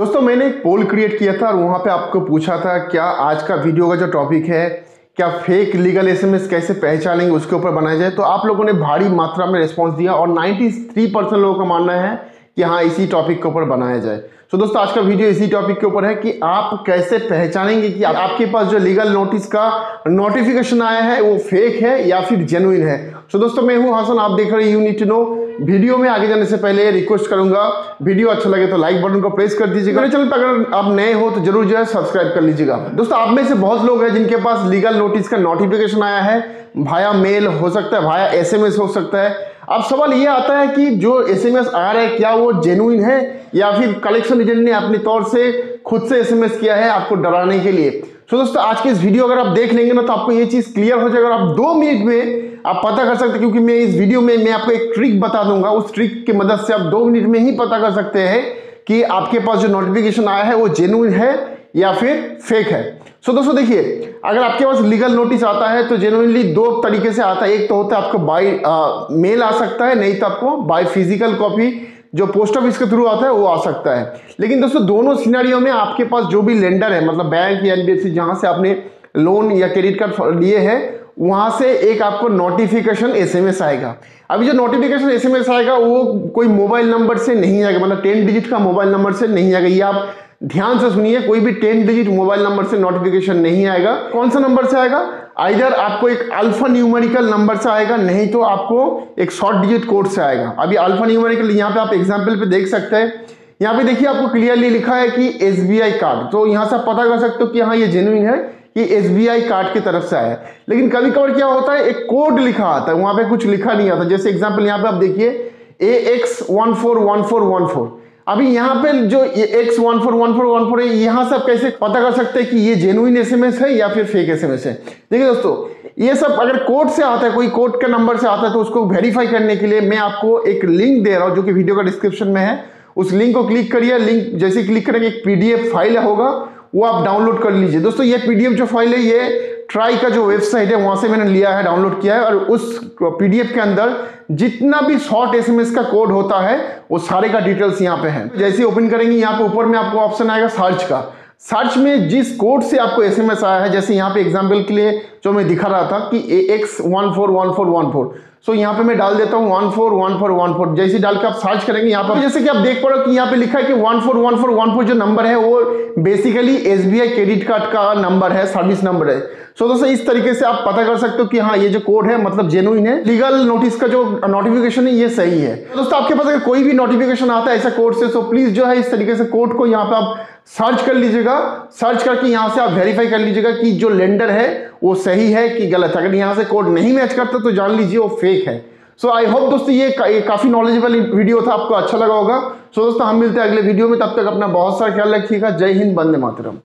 दोस्तों, मैंने एक पोल क्रिएट किया था और वहाँ पे आपको पूछा था, क्या आज का वीडियो का जो टॉपिक है, क्या फेक लीगल एसएमएस कैसे पहचानेंगे, उसके ऊपर बनाया जाए? तो आप लोगों ने भारी मात्रा में रिस्पॉन्स दिया और 93 परसेंट लोगों का मानना है कि हाँ इसी टॉपिक के ऊपर बनाया जाए। तो दोस्तों, आज का वीडियो इसी टॉपिक के ऊपर है कि आप कैसे पहचानेंगे कि आपके पास जो लीगल नोटिस का नोटिफिकेशन आया है, वो फेक है या फिर जेनुइन है। तो दोस्तों, मैं हूँ हासन, आप देख रहे हैं you need to know video में आगे जाने से पहले रिक्वेस्ट करूँगा। वीडियो अच्छा लगे तो लाइक बटन को प्रेस कर दीजिएगा। चैनल पर अगर आप नए हो तो ज़रूर जो है सब्सक्राइब कर लीजिएगा। दोस्तों, आप में से बहुत लोग हैं जिनके पास लीगल नोटिस का नोटिफिकेशन आया है। भाया मेल हो सकता है भाया एसएमएस हो सकता है। अब सवाल ये आता है कि जो एसएमएस आ रहा है, क्या वो जेनुइन है? या फिर कलेक्शन एजेंट ने अपने तौर से खुद से एसएमएस किया है आपको डराने के लिए? तो दोस्तों, आज की इस वीडियो अगर आप देख लेंगे ना तो आपको ये चीज़ क्लियर हो जाएगा। आप दो मिनट में आप पता कर सकते हैं, क्योंकि मैं इस वीडियो में, मैं आपको एक ट्रिक बता दूँगा। उस ट्रिक की मदद से आप दो मिनट में ही पता कर सकते हैं कि आपके पास जो नोटिफिकेशन आया है, वो जेन्युइन है या फिर फेक है। सो दोस्तों देखिए, अगर आपके पास लीगल नोटिस आता है तो जेनुअनली दो तरीके से आता है। एक तो होता है आपको बाय मेल आ सकता है, नहीं तो आपको बाय फ़िज़िकल कॉपी जो पोस्ट ऑफ़िस के थ्रू आता है, वो आ सकता है। लेकिन दोस्तों, दोनों सिनारियों में आपके पास जो भी लेंडर है मतलब बैंक या एनबीएफसी जहाँ से आपने लोन या क्रेडिट कार्ड लिए है, वहाँ से एक आपको नोटिफिकेशन एसएमएस आएगा। अभी जो नोटिफिकेशन एसएमएस आएगा, वो कोई मोबाइल नंबर से नहीं आएगा मतलब टेन डिजिट का मोबाइल नंबर से नहीं आएगा। ये आप ध्यान से सुनिए, कोई भी टेन डिजिट मोबाइल नंबर से नोटिफिकेशन नहीं आएगा। कौन सा नंबर से आएगा? आइधर आपको एक अल्फ़ा न्यूमेरिकल नंबर से आएगा, नहीं तो आपको एक शॉर्ट डिजिट कोड से आएगा। अभी अल्फ़ा न्यूमेरिकल यहाँ पे आप एग्ज़ाम्पल पे देख सकते हैं। यहाँ पे देखिए आपको क्लियरली लिखा है कि एसबीआई कार्ड तो यहाँ से आप पता कर सकते हो कि हाँ ये जेन्युइन है कि एस कार्ड की तरफ़ से आया है। लेकिन कभी कभार क्या होता है, एक कोड लिखा आता है, वहाँ पे कुछ लिखा नहीं आता। जैसे एग्ज़ाम्पल यहाँ पे आप देखिए A X one four one four one four अभी यहाँ पे जो X one four one four one four है, यहाँ से आप कैसे पता कर सकते हैं कि ये जेनुइन एसएमएस है या फिर फेक एसएमएस है? देखिए दोस्तों, ये सब अगर कोड से आता है, कोई कोड के नंबर से आता है तो उसको वेरीफाई करने के लिए मैं आपको एक लिंक दे रहा हूँ, जो कि वीडियो का डिस्क्रिप्शन में है। उस लिंक को क्लिक करिए लिंक जैसे क्लिक करेंगे, एक पीडीएफ फ़ाइल होगा, वो आप डाउनलोड कर लीजिए। दोस्तों, ये पीडीएफ जो फ़ाइल है, ये ट्राई का जो वेबसाइट है वहाँ से मैंने लिया है डाउनलोड किया है, और उस पीडीएफ के अंदर जितना भी शॉर्ट एसएमएस का कोड होता है, वो सारे का डिटेल्स यहाँ पे है। जैसे ओपन करेंगे, यहाँ पे ऊपर में आपको ऑप्शन आएगा सर्च का। सर्च में जिस कोड से आपको एसएमएस आया है, जैसे यहाँ पे एग्ज़ाम्पल के लिए जो मैं दिखा रहा था कि A X one four one four one four so यहाँ पे मैं डाल देता हूँ one four one four one four जैसे डाल के आप सर्च करेंगे, यहाँ पर जैसे कि आप देख पा रहे हो कि यहाँ पे लिखा है कि one four one four one four जो नंबर है, वो बेसिकली एसबीआई क्रेडिट कार्ड का नंबर है सर्विस नंबर है। सो दोस्तों इस तरीके से आप पता कर सकते हो कि हाँ ये जो कोड है मतलब जेनुइन है। लीगल नोटिस का जो नोटिफिकेशन है ये सही है। तो दोस्तों आपके पास अगर कोई भी नोटिफिकेशन आता है ऐसा कोड से तो प्लीज़ जो है इस तरीके से कोड को यहाँ पे आप सर्च कर लीजिएगा। सर्च करके यहाँ से आप वेरीफाई कर लीजिएगा कि जो लेंडर है वो सही है कि गलत है। अगर यहाँ से कोड नहीं मैच करता तो जान लीजिए वो फेक है। सो आई होप दोस्तों ये, का, ये काफ़ी नॉलेजेबल वीडियो था। आपको अच्छा लगा होगा। सो so, दोस्तों हम मिलते हैं अगले वीडियो में। तब तक अपना बहुत सारा ख्याल रखिएगा। जय हिंद बंदे मातरम।